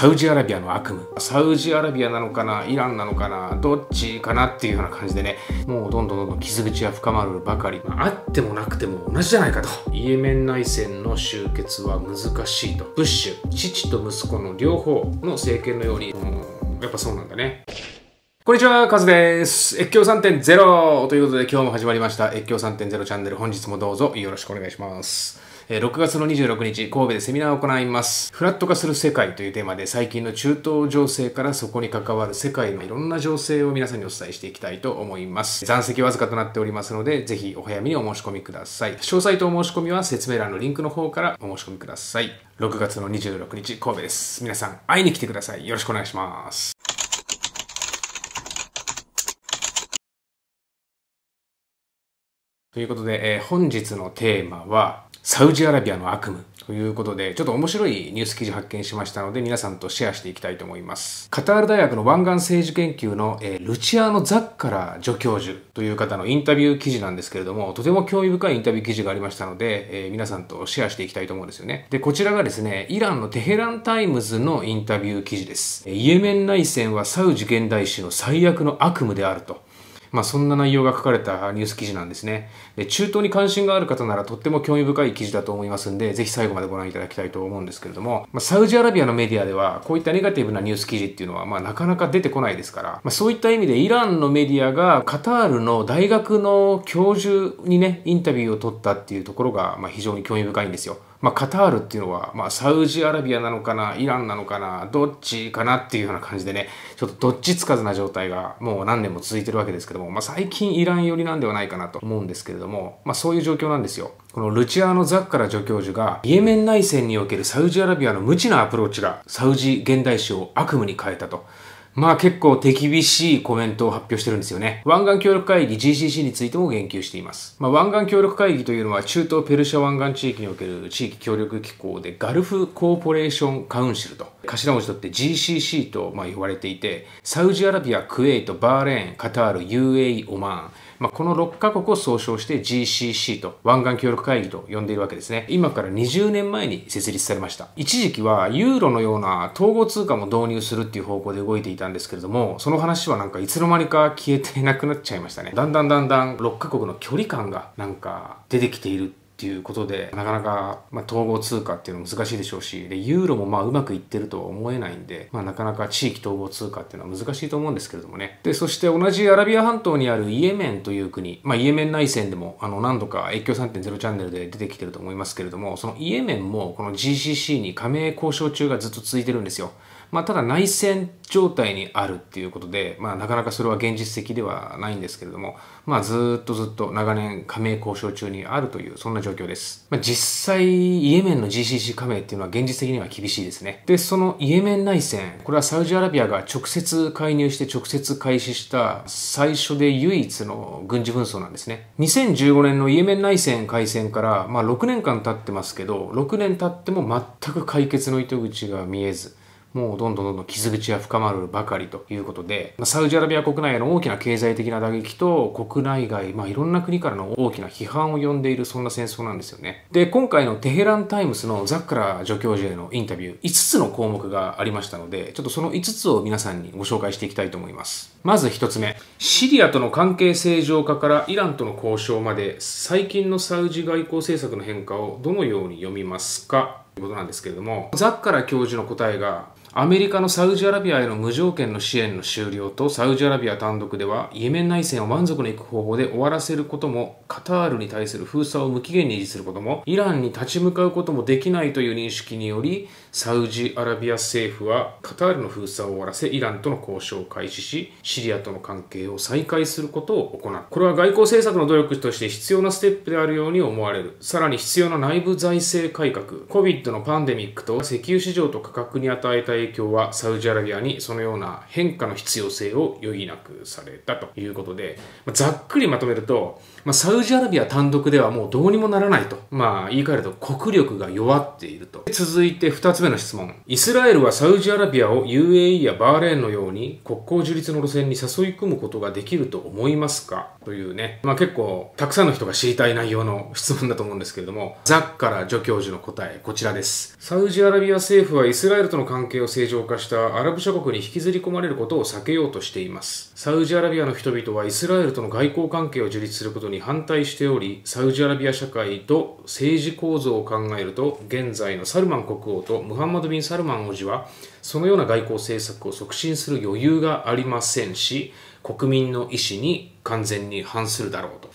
サウジアラビアの悪夢。サウジアラビアなのかな？イランなのかな？どっちかなっていうような感じでね。もうどんどんどんどん傷口は深まるばかり、まあ、あってもなくても同じじゃないかと。イエメン内戦の終結は難しいと。ブッシュ。父と息子の両方の政権のように、うん、やっぱそうなんだね。こんにちは、カズです。越境3.0ということで今日も始まりました。越境3.0チャンネル。本日もどうぞよろしくお願いします。6月の26日、神戸でセミナーを行います。フラット化する世界というテーマで最近の中東情勢からそこに関わる世界のいろんな情勢を皆さんにお伝えしていきたいと思います。残席わずかとなっておりますので、ぜひお早めにお申し込みください。詳細とお申し込みは説明欄のリンクの方からお申し込みください。6月の26日、神戸です。皆さん、会いに来てください。よろしくお願いします。ということで、えー、本日のテーマは、サウジアラビアの悪夢ということで、ちょっと面白いニュース記事発見しましたので、皆さんとシェアしていきたいと思います。カタール大学の湾岸政治研究の、えー、ルチアーノ・ザッカラ助教授という方のインタビュー記事なんですけれども、とても興味深いインタビュー記事がありましたので、えー、皆さんとシェアしていきたいと思うんですよね。で、こちらがですね、イランのテヘランタイムズのインタビュー記事です。イエメン内戦はサウジ現代史の最悪の悪夢であると。まあ、そんな内容が書かれたニュース記事なんですね。で中東に関心がある方ならとっても興味深い記事だと思いますんで、ぜひ最後までご覧いただきたいと思うんですけれども、まあ、サウジアラビアのメディアでは、こういったネガティブなニュース記事っていうのは、まあ、なかなか出てこないですから、まあ、そういった意味でイランのメディアがカタールの大学の教授にね、インタビューを取ったっていうところが、まあ、非常に興味深いんですよ。まあ、カタールっていうのは、まあ、サウジアラビアなのかな、イランなのかな、どっちかなっていうような感じでね、ちょっとどっちつかずな状態がもう何年も続いてるわけですけども、まあ、最近イラン寄りなんではないかなと思うんですけれども、まあ、そういう状況なんですよ。このルチアーノ・ザッカラ助教授が、イエメン内戦におけるサウジアラビアの無知なアプローチが、サウジ現代史を悪夢に変えたと。まあ結構手厳しいコメントを発表してるんですよね。湾岸協力会議 GCC についても言及しています。まあ、湾岸協力会議というのは中東ペルシャ湾岸地域における地域協力機構でガルフコーポレーションカウンシルと頭文字取って GCC とまあ呼ばれていて、サウジアラビア、クウェート、バーレーン、カタール、UAE、オマーン、まあ、この6カ国を総称して GCC と湾岸協力会議と呼んでいるわけですね。今から20年前に設立されました。一時期はユーロのような統合通貨も導入するっていう方向で動いていたんですけれども、その話はなんかいつの間にか消えてなくなっちゃいましたね。だんだんだんだん6カ国の距離感がなんか出てきているっていうことで、なかなか、まあ、統合通貨っていうのは難しいでしょうし、で、ユーロもまあうまくいってるとは思えないんで、まあなかなか地域統合通貨っていうのは難しいと思うんですけれどもね。で、そして同じアラビア半島にあるイエメンという国、まあイエメン内戦でも、あの何度か越境3.0チャンネルで出てきてると思いますけれども、そのイエメンもこの GCC に加盟交渉中がずっと続いてるんですよ。まあ、ただ内戦状態にあるっていうことで、まあ、なかなかそれは現実的ではないんですけれども、まあ、ずっとずっと長年加盟交渉中にあるというそんな状況です、まあ、実際イエメンの GCC 加盟っていうのは現実的には厳しいですね。でそのイエメン内戦これはサウジアラビアが直接介入して直接開始した最初で唯一の軍事紛争なんですね。2015年のイエメン内戦開戦から、まあ、6年間経ってますけど6年経っても全く解決の糸口が見えず。もうどんどんどんどん傷口は深まるばかりということで、サウジアラビア国内への大きな経済的な打撃と国内外、まあ、いろんな国からの大きな批判を呼んでいるそんな戦争なんですよね。で、今回のテヘランタイムスのザッカラ助教授へのインタビュー、5つの項目がありましたので、ちょっとその5つを皆さんにご紹介していきたいと思います。まず1つ目、シリアとの関係正常化からイランとの交渉まで、最近のサウジ外交政策の変化をどのように読みますかということなんですけれども、ザッカラ教授の答えが、アメリカのサウジアラビアへの無条件の支援の終了とサウジアラビア単独ではイエメン内戦を満足のいく方法で終わらせることもカタールに対する封鎖を無期限に維持することもイランに立ち向かうこともできないという認識によりサウジアラビア政府はカタールの封鎖を終わらせイランとの交渉を開始しシリアとの関係を再開することを行う。これは外交政策の努力として必要なステップであるように思われる。さらに必要な内部財政改革 COVID のパンデミックと石油市場と価格に与えた影響はサウジアラビアにそのような変化の必要性を余儀なくされたということで、まざっくりまとめると、まあ、サウジアラビア単独ではもうどうにもならないと。まあ、言い換えると国力が弱っていると。続いて2つ目の質問。イスラエルはサウジアラビアを UAE やバーレーンのように国交樹立の路線に誘い込むことができると思いますか？というね。まあ結構たくさんの人が知りたい内容の質問だと思うんですけれども、ザッカラ助教授の答え、こちらです。サウジアラビア政府はイスラエルとの関係を正常化したアラブ諸国に引きずり込まれることを避けようとしています。サウジアラビアの人々はイスラエルとの外交関係を樹立することにに反対しており、サウジアラビア社会と政治構造を考えると、現在のサルマン国王とムハンマド・ビン・サルマン王子は、そのような外交政策を促進する余裕がありませんし、国民の意思に完全に反するだろうと。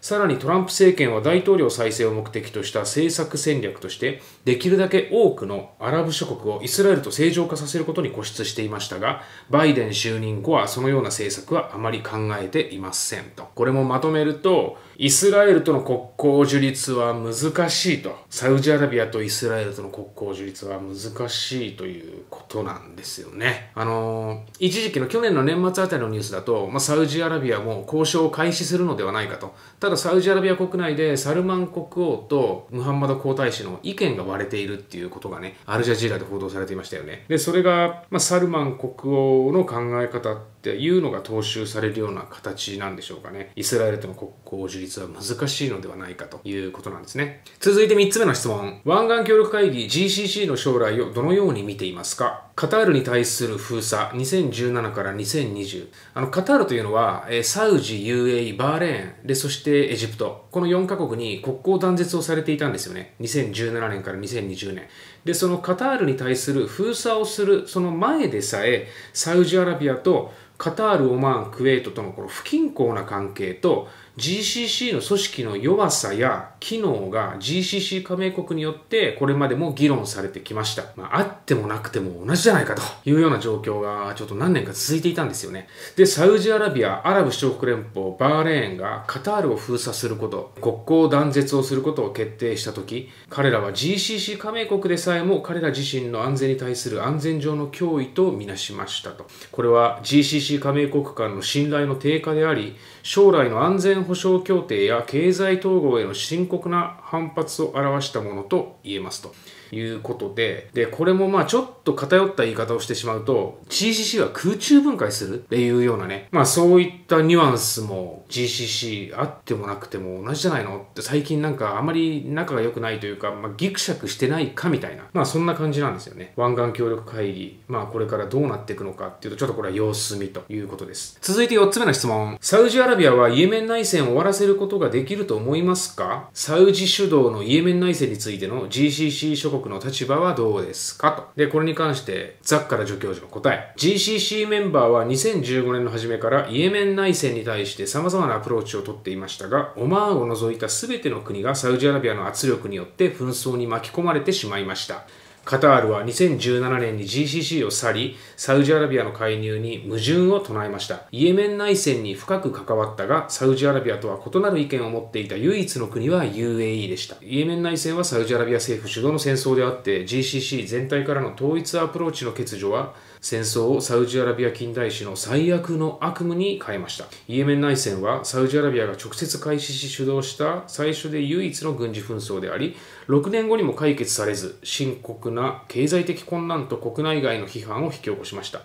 さらにトランプ政権は大統領再生を目的とした政策戦略として、できるだけ多くのアラブ諸国をイスラエルと正常化させることに固執していましたが、バイデン就任後はそのような政策はあまり考えていませんと。これもまとめると、イスラエルとの国交樹立は難しいと。サウジアラビアとイスラエルとの国交樹立は難しいということなんですよね。あのー、一時期の去年の年末あたりのニュースだと、まあ、サウジアラビアも交渉を開始するのではないかと。ただサウジアラビア国内でサルマン国王とムハンマド皇太子の意見が割れているっていうことがね、アルジャジーラで報道されていましたよね。で、それが、まあ、サルマン国王の考え方っていうのが踏襲されるような形なんでしょうかね。イスラエルとの国交樹立は難しいのではないかということなんですね。続いて3つ目の質問。湾岸協力会議 GCC の将来をどのように見ていますか？カタールに対する封鎖、2017から2020。あの、カタールというのは、えサウジ、UAE、バーレーン、で、そしてエジプト。この4カ国に国交断絶をされていたんですよね。2017年から2020年。で、そのカタールに対する封鎖をする、その前でさえ、サウジアラビアとカタール、オマーン、クウェートとのこの不均衡な関係と GCC の組織の弱さや機能が GCC 加盟国によってこれまでも議論されてきました。まあ、あってもなくても同じじゃないかというような状況がちょっと何年か続いていたんですよね。で、サウジアラビア、アラブ首長国連邦、バーレーンがカタールを封鎖すること、国交断絶をすることを決定したとき、彼らは GCC 加盟国でさえも彼ら自身の安全に対する安全上の脅威とみなしましたと。これは GCC 加盟国間の信頼の低下であり、将来の安全保障協定や経済統合への深刻な反発を表したものと言えますと。いうことで、で、これもまあちょっと偏った言い方をしてしまうと、GCC は空中分解するっていうようなね、まあそういったニュアンスも GCC あってもなくても同じじゃないのって最近なんかあまり仲が良くないというか、まあギクシャクしてないかみたいな、まあそんな感じなんですよね。湾岸協力会議、まあこれからどうなっていくのかっていうと、ちょっとこれは様子見ということです。続いて4つ目の質問。サウジアラビアはイエメン内戦を終わらせることができると思いますか？サウジ主導のイエメン内戦についての GCC 諸国の立場はどうですかと。で、これに関してザッカラ助教授の答え。GCC メンバーは2015年の初めからイエメン内戦に対して様々なアプローチをとっていましたが、オマーンを除いた全ての国がサウジアラビアの圧力によって紛争に巻き込まれてしまいました。カタールは2017年に GCC を去り、サウジアラビアの介入に矛盾を唱えました。イエメン内戦に深く関わったが、サウジアラビアとは異なる意見を持っていた唯一の国は UAE でした。イエメン内戦はサウジアラビア政府主導の戦争であって、GCC 全体からの統一アプローチの欠如は、戦争をサウジアラビア近代史の最悪の悪夢に変えました。イエメン内戦はサウジアラビアが直接開始し主導した最初で唯一の軍事紛争であり、6年後にも解決されず、深刻な経済的困難と国内外の批判を引き起こしました。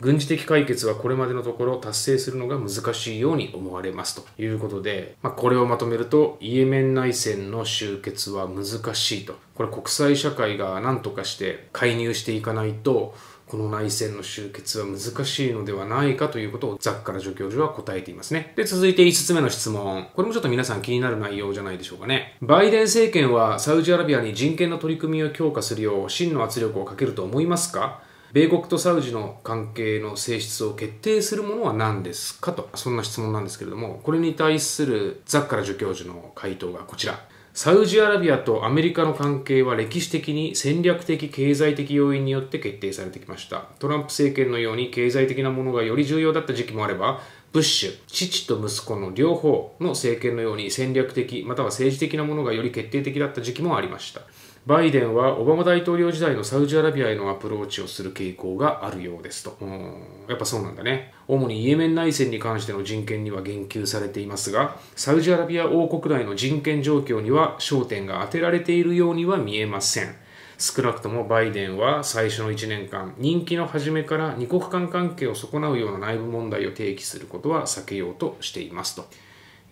軍事的解決はこれまでのところ達成するのが難しいように思われますということで、まあ、これをまとめるとイエメン内戦の終結は難しいとこれ国際社会が何とかして介入していかないとこの内戦の終結は難しいのではないかということをザッカラ助教授は答えていますね。で、続いて5つ目の質問。これもちょっと皆さん気になる内容じゃないでしょうかね。バイデン政権はサウジアラビアに人権の取り組みを強化するよう真の圧力をかけると思いますか？米国とサウジの関係の性質を決定するものは何ですかと、そんな質問なんですけれども、これに対するザッカラ助教授の回答がこちら。サウジアラビアとアメリカの関係は歴史的に戦略的経済的要因によって決定されてきました。トランプ政権のように経済的なものがより重要だった時期もあればブッシュ父と息子の両方の政権のように戦略的または政治的なものがより決定的だった時期もありました。バイデンはオバマ大統領時代のサウジアラビアへのアプローチをする傾向があるようですと。うんやっぱそうなんだね。主にイエメン内戦に関しての人権には言及されていますが、サウジアラビア王国内の人権状況には焦点が当てられているようには見えません。少なくともバイデンは最初の1年間、任期の初めから二国間関係を損なうような内部問題を提起することは避けようとしていますと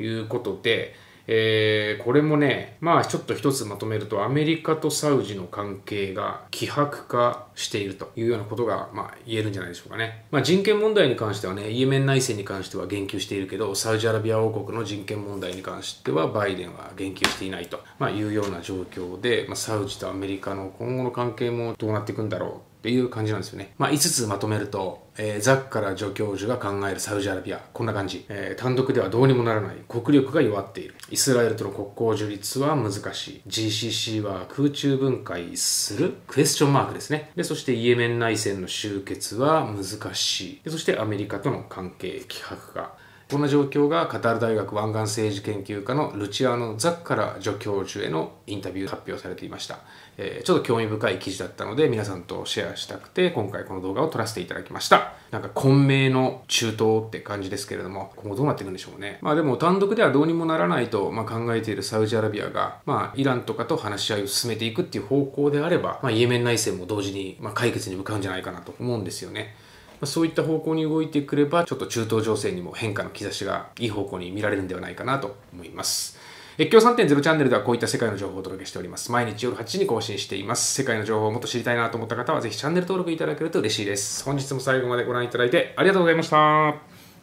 いうことで、えー、これもね、まあちょっと一つまとめると、アメリカとサウジの関係が希薄化しているというようなことが、まあ、言えるんじゃないでしょうかね。まあ、人権問題に関してはね、イエメン内戦に関しては言及しているけど、サウジアラビア王国の人権問題に関しては、バイデンは言及していないと、まあ、いうような状況で、まあ、サウジとアメリカの今後の関係もどうなっていくんだろうっていう感じなんですよね。まあ、5つまとめると、えー、ザッカラ助教授が考えるサウジアラビア、こんな感じ、えー、単独ではどうにもならない。国力が弱っている。イスラエルとの国交樹立は難しい。GCC は空中分解するクエスチョンマークですね。で、そしてイエメン内戦の終結は難しい。でそしてアメリカとの関係、希薄化。こんな状況がカタール大学湾岸政治研究科のルチアーノ・ザッカラ助教授へのインタビュー発表されていました、えー、ちょっと興味深い記事だったので皆さんとシェアしたくて今回この動画を撮らせていただきました。なんか混迷の中東って感じですけれども今後どうなっていくんでしょうね。まあでも単独ではどうにもならないと、まあ、考えているサウジアラビアが、まあ、イランとかと話し合いを進めていくっていう方向であれば、まあ、イエメン内戦も同時に、ま、解決に向かうんじゃないかなと思うんですよね。まそういった方向に動いてくれば、ちょっと中東情勢にも変化の兆しがいい方向に見られるんではないかなと思います。越境3.0チャンネルではこういった世界の情報をお届けしております。毎日夜8時に更新しています。世界の情報をもっと知りたいなと思った方は、ぜひチャンネル登録いただけると嬉しいです。本日も最後までご覧いただいてありがとうございました。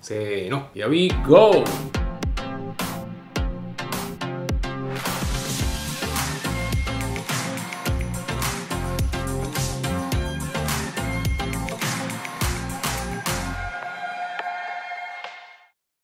せーの、Here we go!